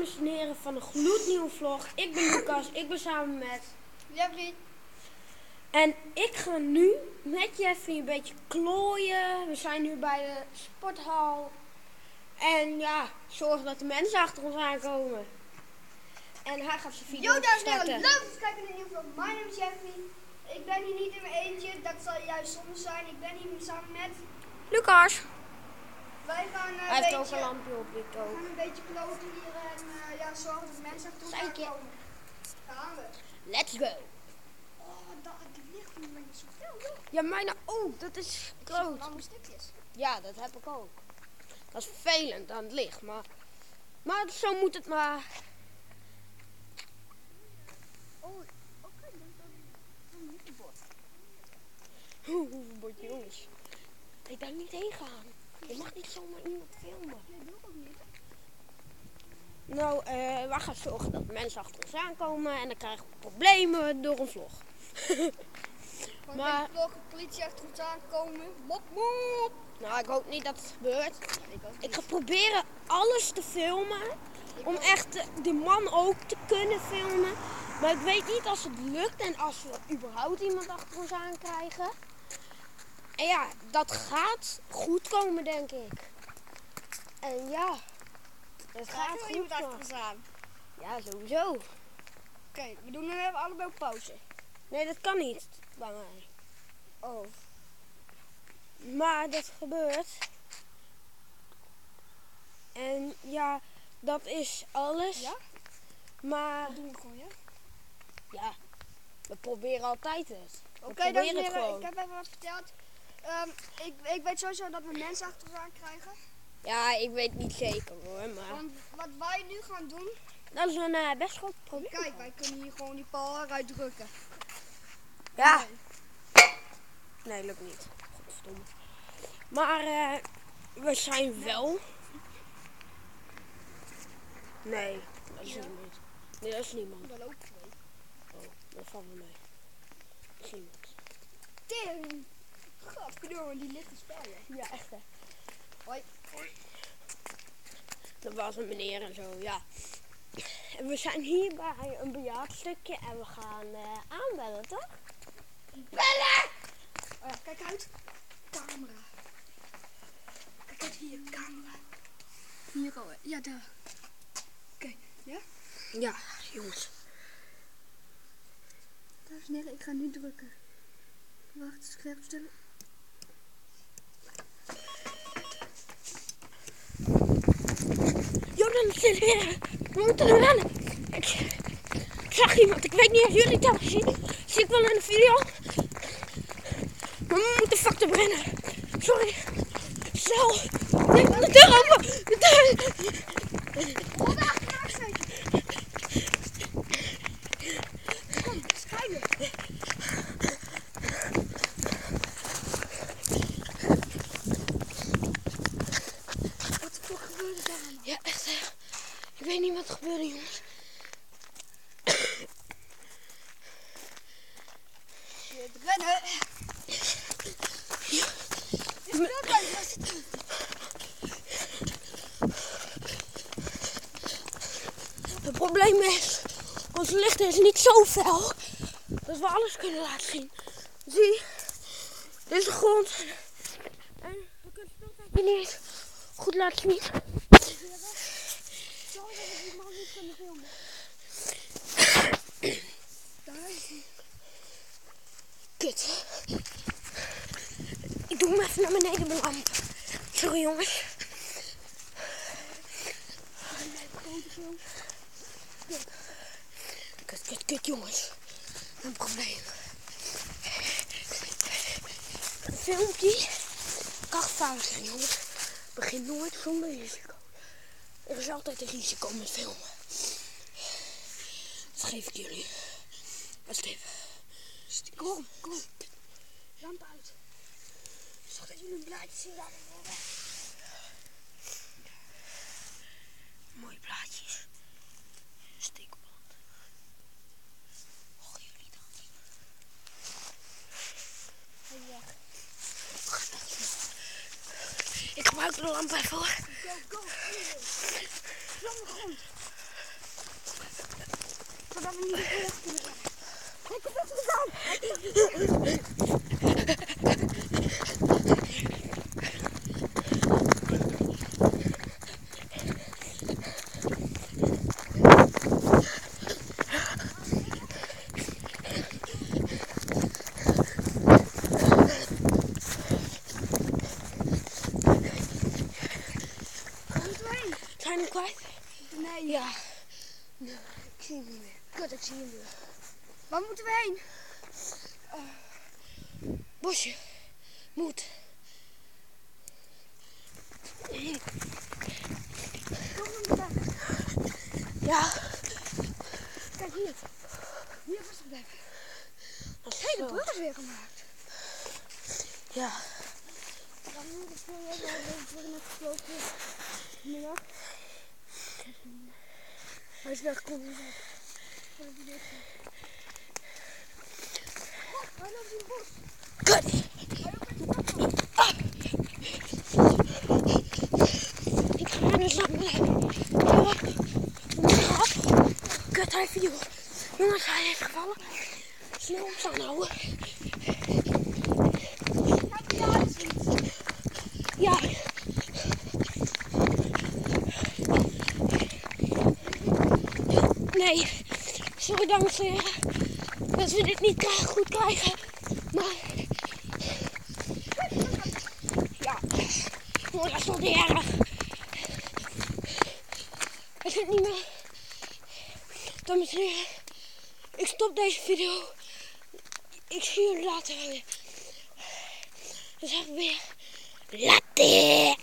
dames en heren, van een gloednieuwe vlog. Ik ben Lucas, ik ben samen met... Jeffrey. En ik ga nu met Jeffrey een beetje klooien. We zijn nu bij de sporthal. En ja, zorgen dat de mensen achter ons aankomen. En hij gaat zijn video Yo, dames en heren, leuk dat je kijkt naar een nieuwe vlog. Mijn naam is Jeffrey. Ik ben hier niet in mijn eentje, dat zal juist zonde zijn. Ik ben hier samen met... Lucas. Wij gaan eh, Hij heeft een ook een lampje op, ik We ook. gaan een beetje kloten hier en eh, ja, zorgen dat mensen Zeker. aankomen. Daar gaan we. Let's go. Oh, dat, ligt niet zoveel, joh. Ja, mijne ook. Dat is groot. Lange stukjes. Ja, dat heb ik ook. Dat is vervelend aan het licht, maar... Maar zo moet het maar. Oh, oké, dan moet het bord. Oeh, hoeveel bordje jongens. Ik daar niet heen gaan. Je mag niet zomaar iemand filmen. Nee, doe ik ook niet. Nou, eh wij gaan zorgen dat mensen achter ons aankomen en dan krijgen we problemen door een vlog. Maar- vlog, de politie achter ons aankomen. Mop, mop. Nou, ik hoop niet dat het gebeurt. Ik ga proberen alles te filmen. Om echt die man ook te kunnen filmen. Maar ik weet niet als het lukt en als we überhaupt iemand achter ons aankrijgen. En ja, dat gaat goed komen, denk ik. En ja, het gaat Gaat goed komen. Ja, sowieso. Oké, we doen nu even allebei pauze. Nee, dat kan niet bij mij. Oh. Maar dat gebeurt. En ja, dat is alles. Ja? Maar Dat doen we gewoon, ja? ja, we proberen altijd het. Oké, heren, gewoon. ik heb even wat verteld. Ehm, ik, ik weet sowieso dat we mensen achter ons aan krijgen. Ja, ik weet niet zeker hoor, maar Want wat wij nu gaan doen, dat is een eh, best groot probleem. kijk, wij kunnen hier gewoon die paal eruit drukken. Ja. Nee, lukt niet. Godverdomme. Maar eh, we zijn wel. Nee, dat is Ja. niemand. Nee, dat is niemand. Dat loopt twee. Oh, dat valt wel mee. Dat is niemand. Tering. Gadverdomme, die ligt te spelen. Ja, echt hè. Hoi. Dat was een meneer en zo, ja. En we zijn hier bij een bejaardstukje en we gaan eh, aanbellen, toch? Bellen! Oh ja, kijk uit. Camera. Kijk uit hier, camera. Hier al, ja daar. Kijk, ja? Ja, jongens. Dames en heren, ik ga nu drukken. Wacht, scherp stellen. Jordan, we moeten rennen. Ik, ik zag iemand, ik weet niet of jullie hebben gezien. Zie ik wel in de video. We moeten fuck te rennen. Sorry. Snel. Nee, de deur open. De deur. Oh, daar achteraan schuiven. Kom, schuiven. Wat de fuck gebeurde daar allemaal? Ja, echt hè. Ik weet niet wat er gebeurde, jongens. Shit, rennen. Ja. Speeltuin was het. Het probleem is, ons licht is niet zo fel dat we alles kunnen laten zien. Zie, dit is de grond. En we kunnen het niet goed laten zien. Sorry dat we die man niet kunnen filmen. Daar is hij. Kut. Ik doe hem naar beneden mijn lamp. Sorry jongens. Kut, kut, kut jongens. Een probleem. Een filmpje kan jongens. Begin nooit zonder risico. Er is altijd een risico met filmen. Dat geef ik jullie. Sst, Kom, kom. Lamp uit. Zorg dat jullie een blaadje zien. Mooie. Steekblad. Horen jullie? Hij weg. Echt snel. Ik gebruik de lamp even hoor. Go, go. De grond. zodat we niet de kunnen. Kijk dat moeten we heen? Zijn we hem kwijt? Nee. Ja. Nee, ik zie hem niet meer. Kut, ik zie hem weer. Waar moeten we heen? Bosje. Moet. Ja. Kijk hier. Hier blijven. Is Hé, de zo. brug weer gemaakt. Ja. Dan moet ik weer even voor een gesloten middag. Hij is eens in het bos. Ik ga naar blijven. Ja. Grap. Kut, hij viel. Jongens, hij is gevallen. Snel opstaan houden. Ja. Nee, sorry dames en heren dat we dit niet krijgen- goed krijgen. Maar ja, oh, dat is toch niet erg. Ik vind niet meer. Dames en heren, ik stop deze video. Ik zie jullie later wel weer. Dan zeggen we weer later.